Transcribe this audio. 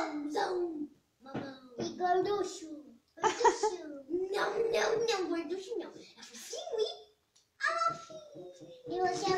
Zão, zão. E gorducho. Gorducho. não, não, não, gorducho não. É fofinho e... Ah, e você